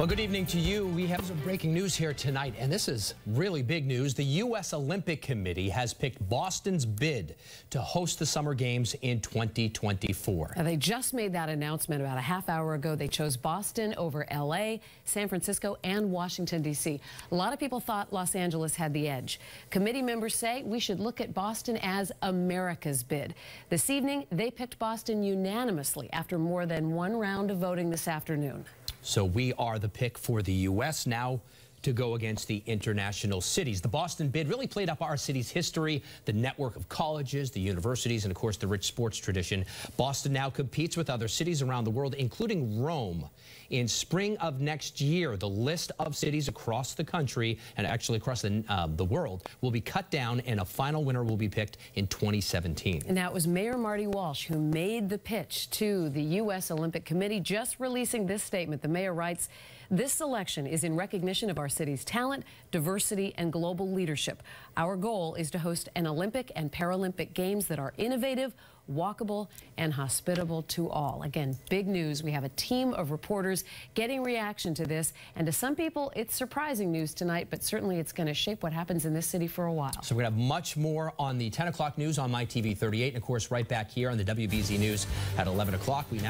Well, good evening to you. We have some breaking news here tonight, and this is really big news. The U.S. Olympic Committee has picked Boston's bid to host the Summer Games in 2024. Now, they just made that announcement about a half hour ago. They chose Boston over L.A., San Francisco, and Washington, D.C. A lot of people thought Los Angeles had the edge. Committee members say we should look at Boston as America's bid. This evening, they picked Boston unanimously after more than one round of voting this afternoon. So we are the pick for the U.S. now to go against the international cities. The Boston bid really played up our city's history, the network of colleges, the universities, and of course the rich sports tradition. Boston now competes with other cities around the world, including Rome. In spring of next year, the list of cities across the country and actually across the, uh, the world will be cut down and a final winner will be picked in 2017. And that was Mayor Marty Walsh who made the pitch to the U.S. Olympic Committee, just releasing this statement. The mayor writes, this selection is in recognition of our city's talent, diversity, and global leadership. Our goal is to host an Olympic and Paralympic Games that are innovative, walkable, and hospitable to all. Again, big news. We have a team of reporters getting reaction to this. And to some people, it's surprising news tonight, but certainly it's going to shape what happens in this city for a while. So we're going to have much more on the 10 o'clock news on My TV 38. And of course, right back here on the WBZ News at 11 o'clock. We now